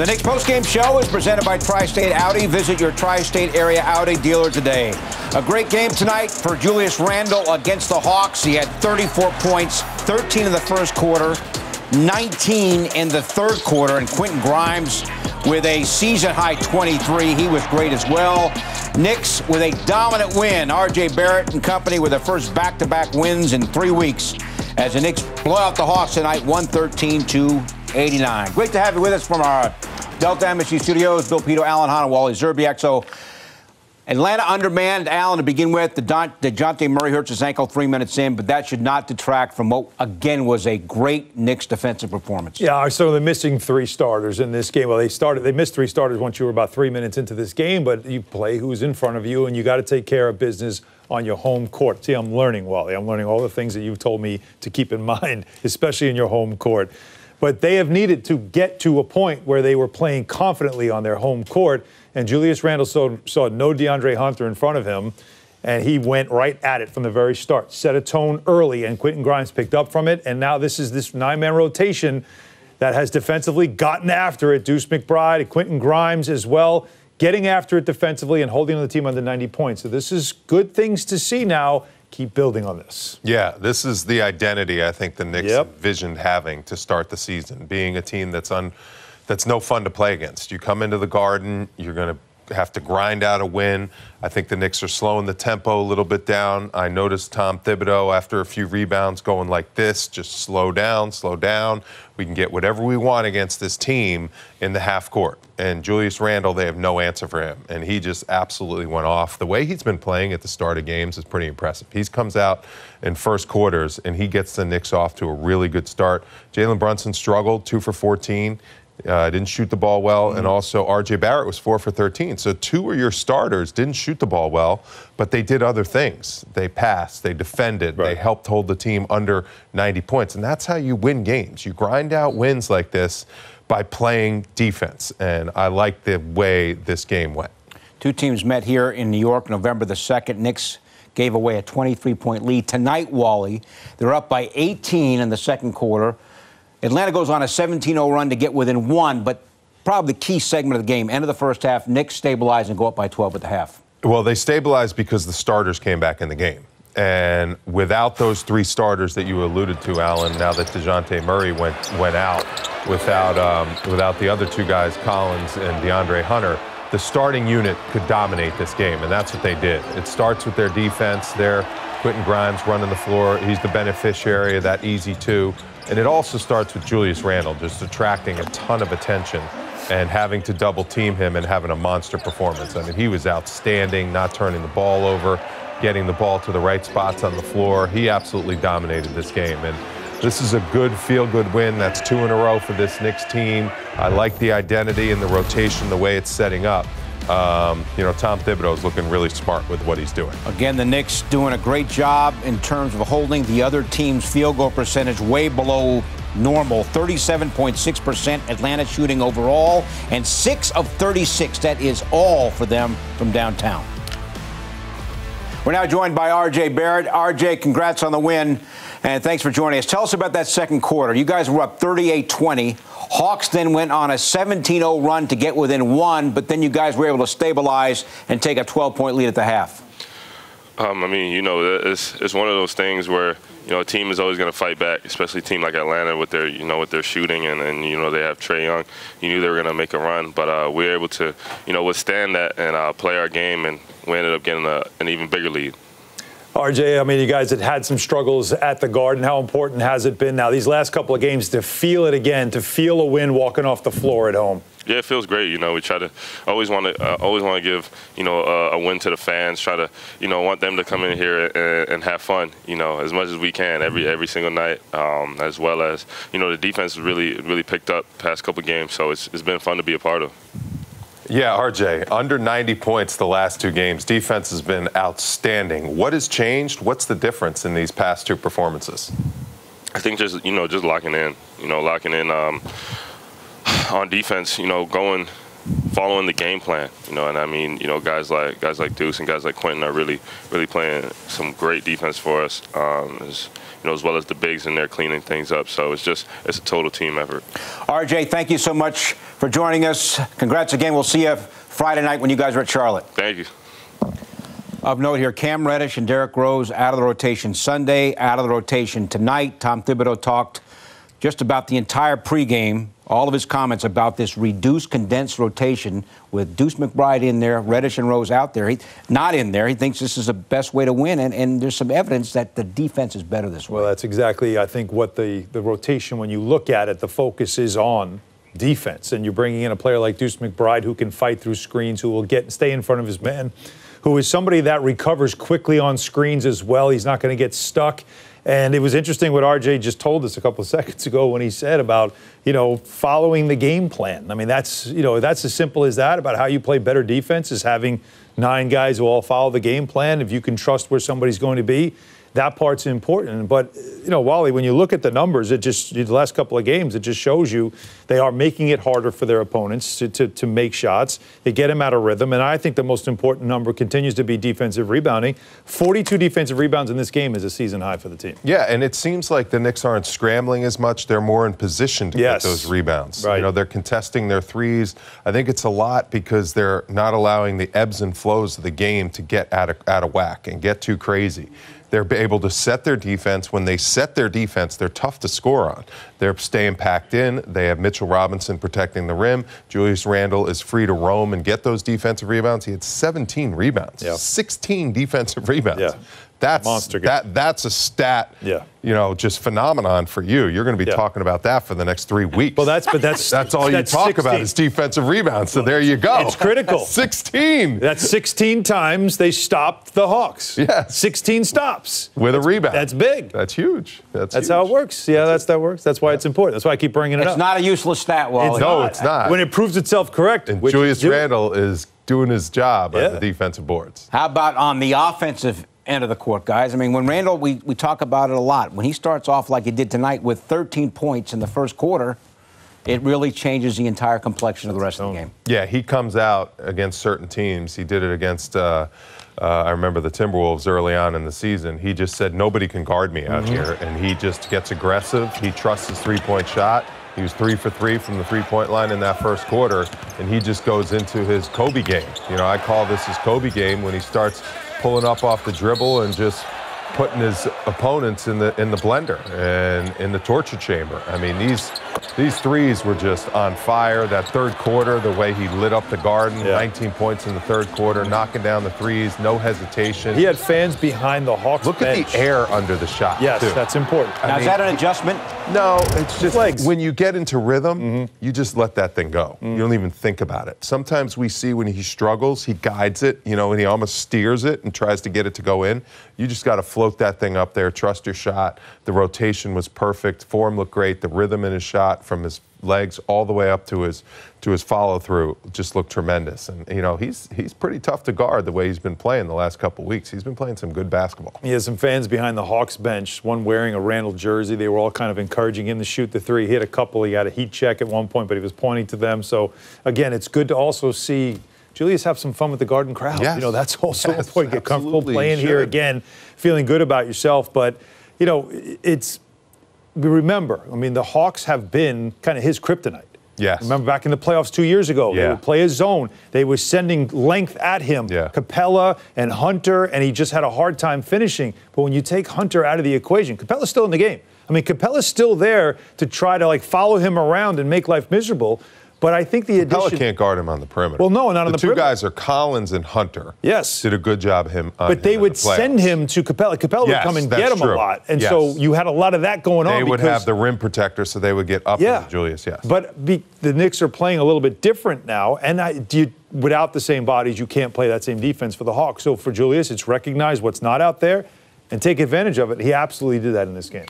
The Knicks postgame show is presented by Tri-State Audi. Visit your Tri-State area Audi dealer today. A great game tonight for Julius Randle against the Hawks. He had 34 points, 13 in the first quarter, 19 in the third quarter, and Quentin Grimes with a season high 23. He was great as well. Knicks with a dominant win. RJ Barrett and company with their first back to back wins in three weeks as the Knicks blow out the Hawks tonight 113 to 89. Great to have you with us from our Delta MSG studios. Bill Pidto, Alan Hahn, and Wally Szczerbiak. So Atlanta undermanned Alan to begin with. The Dejounte Murray hurts his ankle three minutes in, but that should not detract from what, again, was a great Knicks defensive performance. Yeah, so they're missing three starters in this game. Well, they started, they missed three starters once you were about three minutes into this game, but you play who's in front of you, and you got to take care of business on your home court. See, I'm learning, Wally. I'm learning all the things that you've told me to keep in mind, especially in your home court. But they have needed to get to a point where they were playing confidently on their home court and Julius Randle saw, saw no DeAndre Hunter in front of him, and he went right at it from the very start. Set a tone early, and Quentin Grimes picked up from it. And now this is this nine-man rotation that has defensively gotten after it. Deuce McBride, Quentin Grimes as well, getting after it defensively and holding the team under 90 points. So this is good things to see now. Keep building on this. Yeah, this is the identity I think the Knicks yep. envisioned having to start the season, being a team that's on. Un- that's no fun to play against. You come into the Garden, you're going to have to grind out a win. I think the Knicks are slowing the tempo a little bit down. I noticed Tom Thibodeau, after a few rebounds, going like this just slow down, slow down. We can get whatever we want against this team in the half court. And Julius Randle, they have no answer for him. And he just absolutely went off. The way he's been playing at the start of games is pretty impressive. He comes out in first quarters and he gets the Knicks off to a really good start. Jalen Brunson struggled, two for 14. Uh, didn't shoot the ball well, mm-hmm. and also R.J. Barrett was four for 13. So two of your starters didn't shoot the ball well, but they did other things. They passed, they defended, right. they helped hold the team under 90 points, and that's how you win games. You grind out wins like this by playing defense, and I like the way this game went. Two teams met here in New York, November the 2nd. Knicks gave away a 23 point lead. Tonight, Wally, they're up by 18 in the second quarter. Atlanta goes on a 17 0 run to get within one, but probably the key segment of the game. End of the first half, Knicks stabilize and go up by 12 at the half. Well, they stabilized because the starters came back in the game. And without those three starters that you alluded to, Alan, now that Dejounte Murray went, went out, without, um, without the other two guys, Collins and DeAndre Hunter, the starting unit could dominate this game, and that's what they did. It starts with their defense. There, Quentin Grimes running the floor. He's the beneficiary of that easy two. And it also starts with Julius Randle just attracting a ton of attention and having to double team him and having a monster performance. I mean, he was outstanding, not turning the ball over, getting the ball to the right spots on the floor. He absolutely dominated this game. And this is a good feel good win. That's two in a row for this Knicks team. I like the identity and the rotation, the way it's setting up um, you know, Tom Thibodeau is looking really smart with what he's doing. Again, the Knicks doing a great job in terms of holding the other team's field goal percentage way below normal 37.6% Atlanta shooting overall, and 6 of 36. That is all for them from downtown. We're now joined by RJ Barrett. RJ, congrats on the win, and thanks for joining us. Tell us about that second quarter. You guys were up 38 20. Hawks then went on a 17 0 run to get within one, but then you guys were able to stabilize and take a 12 point lead at the half. Um, I mean, you know, it's, it's one of those things where you know a team is always going to fight back, especially a team like Atlanta with their you know with their shooting and, and you know they have Trae Young. You knew they were going to make a run, but uh, we were able to you know withstand that and uh, play our game, and we ended up getting a, an even bigger lead. RJ, I mean, you guys had had some struggles at the Garden. How important has it been now, these last couple of games, to feel it again, to feel a win walking off the floor at home? Yeah, it feels great. You know, we try to always want to uh, always want to give you know a win to the fans. Try to you know want them to come in here and, and have fun. You know, as much as we can every every single night. Um, as well as you know the defense has really really picked up past couple games. So it's it's been fun to be a part of. Yeah, RJ, under 90 points the last two games. Defense has been outstanding. What has changed? What's the difference in these past two performances? I think just, you know, just locking in, you know, locking in um, on defense, you know, going following the game plan, you know, and I mean, you know, guys like guys like Deuce and guys like Quentin are really, really playing some great defense for us. Um, as, you know, as well as the bigs and they're cleaning things up. So it's just it's a total team effort. RJ, thank you so much for joining us. Congrats again. We'll see you Friday night when you guys are at Charlotte. Thank you. Of note here, Cam Reddish and Derrick Rose out of the rotation Sunday, out of the rotation tonight. Tom Thibodeau talked just about the entire pregame, all of his comments about this reduced, condensed rotation with Deuce McBride in there, Reddish and Rose out there. He, not in there. He thinks this is the best way to win, and, and there's some evidence that the defense is better this way. Well, that's exactly, I think, what the, the rotation, when you look at it, the focus is on defense. And you're bringing in a player like Deuce McBride who can fight through screens, who will get stay in front of his man, who is somebody that recovers quickly on screens as well. He's not going to get stuck. And it was interesting what RJ just told us a couple of seconds ago when he said about, you know, following the game plan. I mean, that's, you know, that's as simple as that about how you play better defense is having nine guys who all follow the game plan. If you can trust where somebody's going to be, that part's important. But you know, Wally, when you look at the numbers, it just the last couple of games, it just shows you they are making it harder for their opponents to, to, to make shots. They get them out of rhythm, and I think the most important number continues to be defensive rebounding. 42 defensive rebounds in this game is a season high for the team. Yeah, and it seems like the Knicks aren't scrambling as much. They're more in position to yes. get those rebounds. Right. You know, they're contesting their threes. I think it's a lot because they're not allowing the ebbs and flows of the game to get out of, out of whack and get too crazy. They're able to set their defense. When they set their defense, they're tough to score on. They're staying packed in. They have Mitchell Robinson protecting the rim. Julius Randle is free to roam and get those defensive rebounds. He had 17 rebounds, yeah. 16 defensive rebounds. Yeah. That's Monster that. That's a stat. Yeah. You know, just phenomenon for you. You're going to be yeah. talking about that for the next three weeks. Well, that's but that's that's all that's you talk 16. about is defensive rebounds. So there you go. It's critical. 16. That's 16 times they stopped the Hawks. Yeah. 16 stops with that's, a rebound. That's big. That's huge. That's, that's huge. how it works. Yeah, that's that works. That's why it's important. That's why I keep bringing it it's up. It's not a useless stat, Wally. It's no, it's not. When it proves itself correct. And Julius Randle is doing his job yeah. at the defensive boards. How about on the offensive end of the court, guys? I mean, when Randle, we, we talk about it a lot. When he starts off like he did tonight with 13 points in the first quarter, it really changes the entire complexion of the rest of the game. Yeah, he comes out against certain teams. He did it against, uh, uh, I remember the Timberwolves early on in the season. He just said, nobody can guard me out mm-hmm. here. And he just gets aggressive. He trusts his three point shot. He was three for three from the three point line in that first quarter. And he just goes into his Kobe game. You know, I call this his Kobe game when he starts pulling up off the dribble and just putting his opponents in the in the blender and in the torture chamber. I mean, these these threes were just on fire. That third quarter, the way he lit up the garden, yeah. 19 points in the third quarter, knocking down the threes, no hesitation. He had fans behind the Hawks Look bench. at the air under the shot. Yes, too. that's important. Now, mean, is that an adjustment? No, it's just legs. when you get into rhythm, mm-hmm. you just let that thing go. Mm-hmm. You don't even think about it. Sometimes we see when he struggles, he guides it, you know, and he almost steers it and tries to get it to go in. You just got to float that thing up there, trust your shot. The rotation was perfect, form looked great, the rhythm in his shot from his legs all the way up to his to his follow through just looked tremendous. And you know he's he's pretty tough to guard the way he's been playing the last couple weeks. He's been playing some good basketball. He has some fans behind the Hawks bench. One wearing a Randle jersey. They were all kind of encouraging him to shoot the three. He hit a couple. He got a heat check at one point, but he was pointing to them. So again, it's good to also see. Julius, have some fun with the Garden crowd. Yes. You know, that's also yes, important. Get comfortable playing here again, feeling good about yourself. But, you know, it's remember, I mean, the Hawks have been kind of his kryptonite. Yes. Remember back in the playoffs two years ago, yeah. they would play a zone. They were sending length at him. Yeah. Capela and Hunter, and he just had a hard time finishing. But when you take Hunter out of the equation, Capela's still in the game. I mean, Capela's still there to try to like follow him around and make life miserable. But I think the addition. Capela can't guard him on the perimeter. Well, no, not the on the two perimeter. guys are Collins and Hunter. Yes, did a good job him. but they would the send him to Capela. Capela yes, would come and get him true. a lot, and yes. so you had a lot of that going they on. They would have the rim protector, so they would get up yeah, Julius. Yes, but be, the Knicks are playing a little bit different now, and I, you, without the same bodies, you can't play that same defense for the Hawks. So for Julius, it's recognize what's not out there and take advantage of it. He absolutely did that in this game.